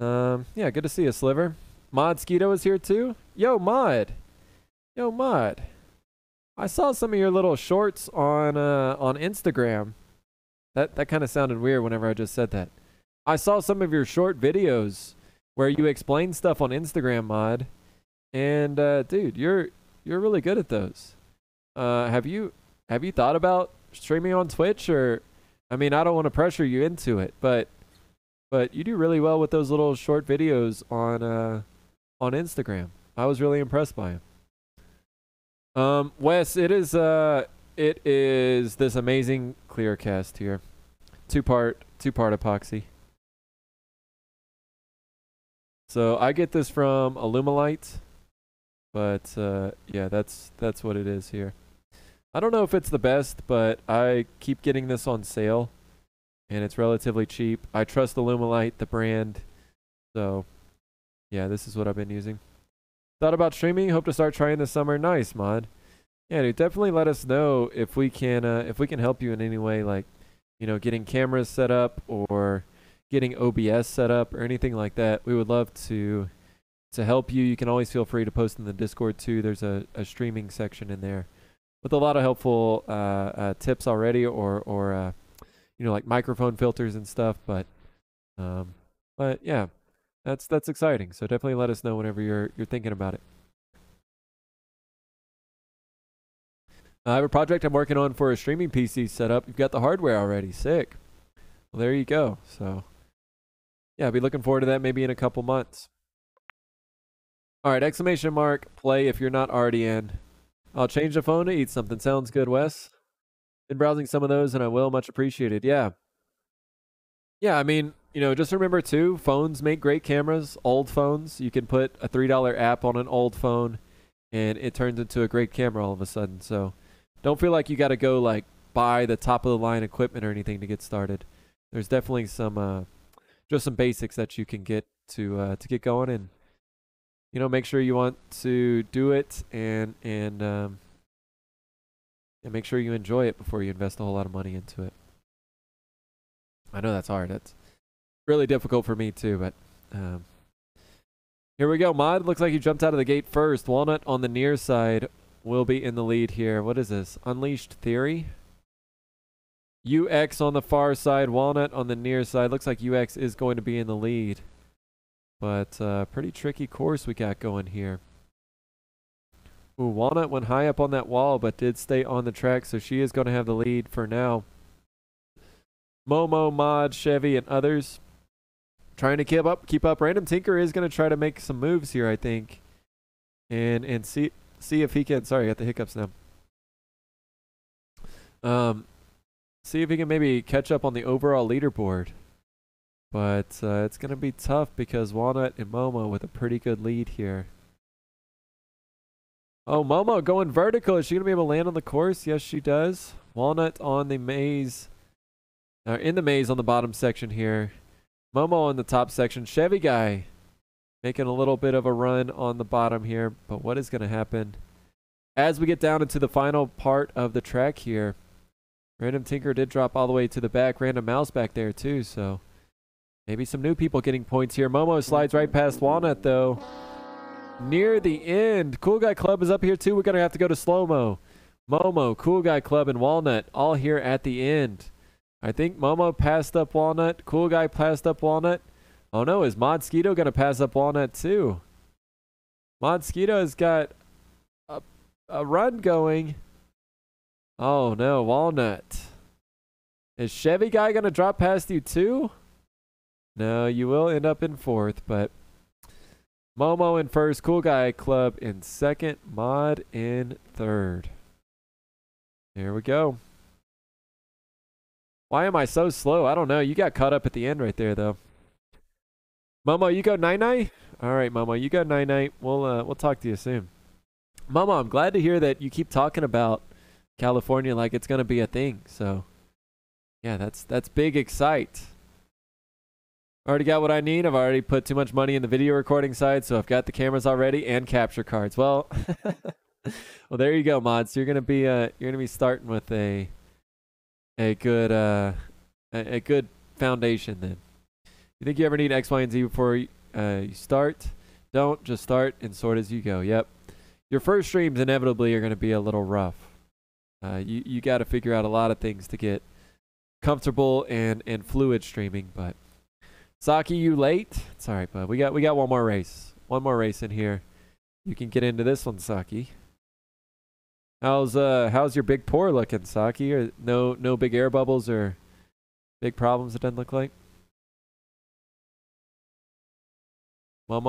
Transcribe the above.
Um, yeah, good to see you, Sliver. Mod Skeeto is here too. Yo, Mod. Yo, Mod. I saw some of your little shorts on uh on Instagram. That that kind of sounded weird whenever I just said that. I saw some of your short videos where you explain stuff on Instagram, Mod. And uh, dude, you're you're really good at those. Uh, have you have you thought about streaming on Twitch or I mean, I don't want to pressure you into it, but but you do really well with those little short videos on uh on Instagram. I was really impressed by him. Um, Wes, it is uh it is this amazing clear cast here. Two part two part epoxy. So I get this from Alumilite, but uh, yeah, that's that's what it is here. I don't know if it's the best, but I keep getting this on sale, and it's relatively cheap. I trust Alumilite, the brand, so yeah, this is what I've been using. Thought about streaming. Hope to start trying this summer. Nice, mod. Yeah, dude, definitely let us know if we can uh, if we can help you in any way, like you know, getting cameras set up or getting OBS set up or anything like that, we would love to to help you. You can always feel free to post in the Discord too. There's a, a streaming section in there with a lot of helpful uh, uh, tips already, or or uh, you know like microphone filters and stuff. But um, but yeah, that's that's exciting. So definitely let us know whenever you're you're thinking about it. I have a project I'm working on for a streaming PC setup. You've got the hardware already. Sick. Well, there you go. So yeah, I'll be looking forward to that maybe in a couple months. All right, exclamation mark, play if you're not already in. I'll change the phone to eat something. Sounds good, Wes. Been browsing some of those and I will. Much appreciated. Yeah. Yeah, I mean, you know, just remember too, phones make great cameras. Old phones, you can put a $3 app on an old phone and it turns into a great camera all of a sudden. So don't feel like you got to go like buy the top of the line equipment or anything to get started. There's definitely some uh, just some basics that you can get to uh, to get going and you know make sure you want to do it and and um, and make sure you enjoy it before you invest a whole lot of money into it. I know that's hard. That's really difficult for me too, but um, here we go. Mod looks like you jumped out of the gate first. Walnut on the near side will be in the lead here. What is this? Unleashed Theory. UX on the far side, Walnut on the near side. Looks like UX is going to be in the lead. But uh, pretty tricky course we got going here. Ooh, Walnut went high up on that wall, but did stay on the track, so she is going to have the lead for now. Momo, Mod, Chevy, and others trying to keep up. Keep up. Random Tinker is going to try to make some moves here, I think, and and see see if he can. Sorry, I got the hiccups now. Um, see if he can maybe catch up on the overall leaderboard. But uh, it's going to be tough because Walnut and Momo with a pretty good lead here. Oh, Momo going vertical. Is she going to be able to land on the course? Yes, she does. Walnut on the maze. Uh, in the maze on the bottom section here. Momo in the top section. Chevy guy making a little bit of a run on the bottom here. But what is going to happen as we get down into the final part of the track here? Random Tinker did drop all the way to the back. Random Mouse back there too, so maybe some new people getting points here. Momo slides right past Walnut though. Near the end. Cool Guy Club is up here too. We're to have to go to slow-mo. Momo, Cool Guy Club, and Walnut all here at the end. I think Momo passed up Walnut. Cool Guy passed up Walnut. Oh no, is Mod Skeeto going to pass up Walnut too? Mod Skeeto has got a, a run going. Oh no, Walnut. Is Chevy guy gonna drop past you too? No, you will end up in fourth, but Momo in first, Cool Guy Club in second, Mod in third. There we go. Why am I so slow? I don't know. You got caught up at the end right there, though. Momo, you go nine nine. All right, Momo, you go nine nine. We'll uh, we'll talk to you soon. Momo, I'm glad to hear that you keep talking about California like it's gonna be a thing. So yeah, that's that's big excite. Already got what I need. I've already put too much money in the video recording side, so I've got the cameras already and capture cards. Well, well, there you go, mods. You're gonna be uh, you're gonna be starting with a a good uh, a, a good foundation then. You think you ever need X, Y, and Z before you, uh, you start? Don't just start and sort as you go. Yep. Your first streams inevitably are going to be a little rough. Uh, you you got to figure out a lot of things to get comfortable and and fluid streaming. But Saki, you late? It's all right, bud. We got we got one more race. One more race in here. You can get into this one, Saki. How's uh how's your big pour looking, Saki? Or no no big air bubbles or big problems? It doesn't look like. Momo,